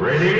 Ready?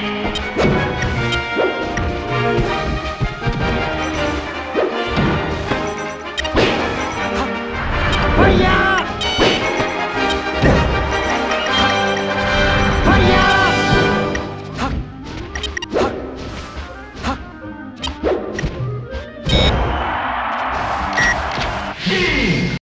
Oh yeah!